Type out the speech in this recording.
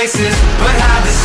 places, but have this